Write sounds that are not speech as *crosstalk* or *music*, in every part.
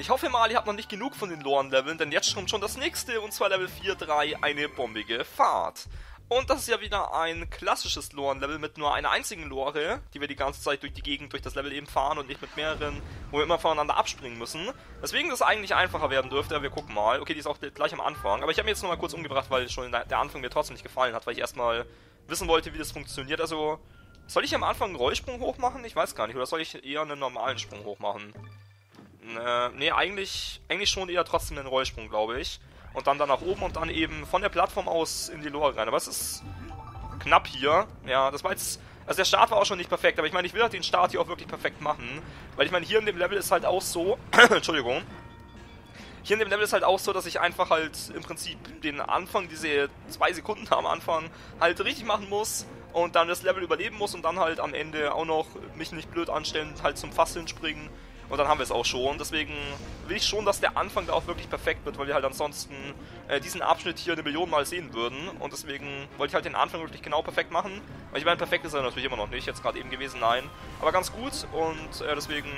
Ich hoffe mal, ihr habt noch nicht genug von den Loren-Leveln, denn jetzt kommt schon das nächste, und zwar Level 4.3, eine bombige Fahrt. Und das ist ja wieder ein klassisches Loren-Level mit nur einer einzigen Lore, die wir die ganze Zeit durch die Gegend, durch das Level eben fahren und nicht mit mehreren, wo wir immer voneinander abspringen müssen. Deswegen das eigentlich einfacher werden dürfte, wir gucken mal. Okay, die ist auch gleich am Anfang, aber ich habe mir jetzt nochmal kurz umgebracht, weil schon der Anfang mir trotzdem nicht gefallen hat, weil ich erstmal wissen wollte, wie das funktioniert. Also, soll ich am Anfang einen Rollsprung hochmachen? Ich weiß gar nicht, oder soll ich eher einen normalen Sprung hochmachen? Äh, nee, eigentlich, eigentlich schon eher trotzdem einen Rollsprung, glaube ich und dann da nach oben und dann eben von der Plattform aus in die Lore rein. Aber es ist knapp hier. Ja, das war jetzt... Also der Start war auch schon nicht perfekt, aber ich meine, ich will halt den Start hier auch wirklich perfekt machen. Weil ich meine, hier in dem Level ist halt auch so... *clears throat* Entschuldigung. Hier in dem Level ist halt auch so, dass ich einfach halt im Prinzip den Anfang, diese zwei Sekunden am Anfang, halt richtig machen muss und dann das Level überleben muss und dann halt am Ende auch noch mich nicht blöd anstellen, halt zum Fasseln springen und dann haben wir es auch schon. Deswegen will ich schon, dass der Anfang da auch wirklich perfekt wird, weil wir halt ansonsten äh, diesen Abschnitt hier eine Million Mal sehen würden. Und deswegen wollte ich halt den Anfang wirklich genau perfekt machen. Weil ich meine, perfekt ist er natürlich immer noch nicht. Jetzt gerade eben gewesen, nein. Aber ganz gut und äh, deswegen...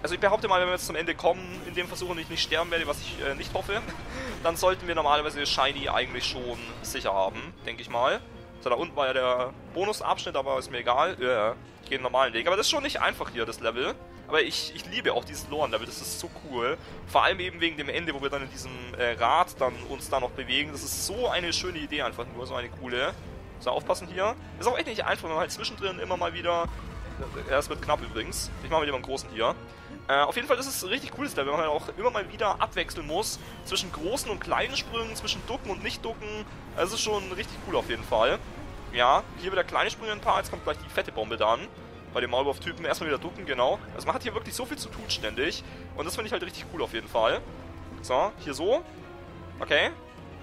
Also ich behaupte mal, wenn wir jetzt zum Ende kommen, in dem Versuch und ich nicht sterben werde, was ich äh, nicht hoffe, *laughs* dann sollten wir normalerweise Shiny eigentlich schon sicher haben, denke ich mal. So, da unten war ja der Bonusabschnitt, aber ist mir egal. Ja, ich gehe den normalen Weg. Aber das ist schon nicht einfach hier, das Level. Aber ich, ich liebe auch dieses Loren-Level, das ist so cool. Vor allem eben wegen dem Ende, wo wir dann in diesem äh, Rad dann uns da noch bewegen. Das ist so eine schöne Idee einfach nur, so eine coole. So, aufpassen hier. Ist auch echt nicht einfach, wenn man halt zwischendrin immer mal wieder... Ja, es wird knapp übrigens. Ich mache lieber einen großen hier. Äh, auf jeden Fall ist es ein richtig cooles Level, weil man halt auch immer mal wieder abwechseln muss zwischen großen und kleinen Sprüngen, zwischen Ducken und Nicht-Ducken. Also ist schon richtig cool auf jeden Fall. Ja, hier wieder kleine Sprünge ein paar, jetzt kommt gleich die fette Bombe dann bei den Maulwurf-Typen erstmal wieder ducken, genau. Also man hat hier wirklich so viel zu tun ständig. Und das finde ich halt richtig cool auf jeden Fall. So, hier so. Okay.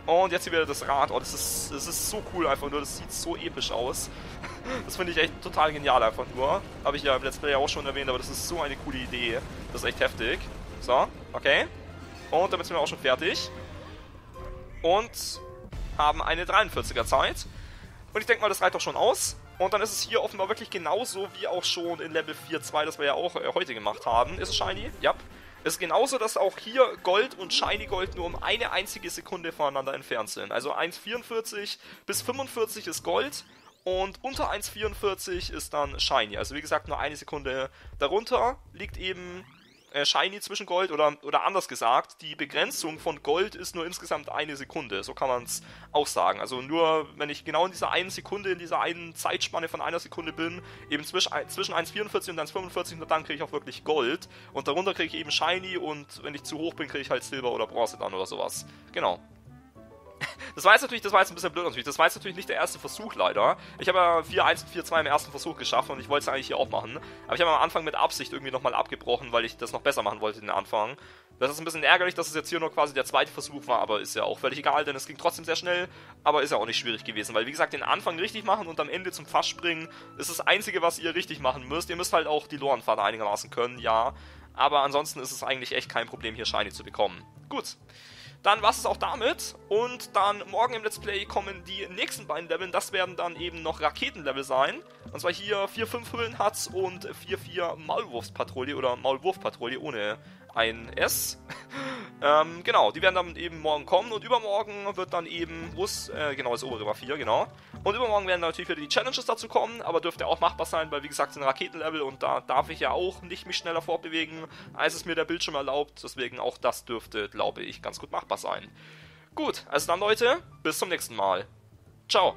Und jetzt hier wieder das Rad. Oh, das ist, das ist so cool einfach nur. Das sieht so episch aus. *laughs* Das finde ich echt total genial einfach nur. Habe ich ja im Let's Play auch schon erwähnt, aber das ist so eine coole Idee. Das ist echt heftig. So, okay. Und damit sind wir auch schon fertig. Und haben eine 43er Zeit. Und ich denke mal, das reicht doch schon aus. Und dann ist es hier offenbar wirklich genauso wie auch schon in Level 4.2, das wir ja auch äh, heute gemacht haben. Ist es Shiny? Ja. Es ist genauso, dass auch hier Gold und Shiny Gold nur um eine einzige Sekunde voneinander entfernt sind. Also 1,44 bis 45 ist Gold und unter 1,44 ist dann Shiny. Also wie gesagt, nur eine Sekunde darunter liegt eben äh, Shiny zwischen Gold oder, oder anders gesagt, die Begrenzung von Gold ist nur insgesamt eine Sekunde. So kann man es auch sagen. Also nur, wenn ich genau in dieser einen Sekunde, in dieser einen Zeitspanne von einer Sekunde bin, eben zwischen, zwischen 1,44 und 1,45, nur dann kriege ich auch wirklich Gold. Und darunter kriege ich eben Shiny und wenn ich zu hoch bin, kriege ich halt Silber oder Bronze dann oder sowas. Genau. Das war jetzt natürlich, das war jetzt ein bisschen blöd natürlich. Das war jetzt natürlich nicht der erste Versuch leider. Ich habe ja 4-1 und 4-2 im ersten Versuch geschafft und ich wollte es eigentlich hier auch machen. Aber ich habe am Anfang mit Absicht irgendwie nochmal abgebrochen, weil ich das noch besser machen wollte, den Anfang. Das ist ein bisschen ärgerlich, dass es jetzt hier nur quasi der zweite Versuch war, aber ist ja auch völlig egal, denn es ging trotzdem sehr schnell, aber ist ja auch nicht schwierig gewesen, weil wie gesagt, den Anfang richtig machen und am Ende zum Fass springen, ist das Einzige, was ihr richtig machen müsst. Ihr müsst halt auch die Lorenfahrt einigermaßen können, ja, aber ansonsten ist es eigentlich echt kein Problem, hier Shiny zu bekommen. Gut. Dann war es auch damit und dann morgen im Let's Play kommen die nächsten beiden Level. Das werden dann eben noch Raketenlevel sein. Und zwar hier 4-5 Höhlenhatz und 4-4 Maulwurfspatrouille oder Maulwurfpatrouille ohne ein S. ähm, genau, die werden dann eben morgen kommen und übermorgen wird dann eben, ist, äh, genau, das obere war 4, genau. Und übermorgen werden natürlich wieder die Challenges dazu kommen, aber dürfte auch machbar sein, weil wie gesagt sind Raketenlevel und da darf ich ja auch nicht mich schneller fortbewegen, als es mir der Bildschirm erlaubt. Deswegen auch das dürfte, glaube ich, ganz gut machbar sein. Gut, also dann Leute, bis zum nächsten Mal. Ciao.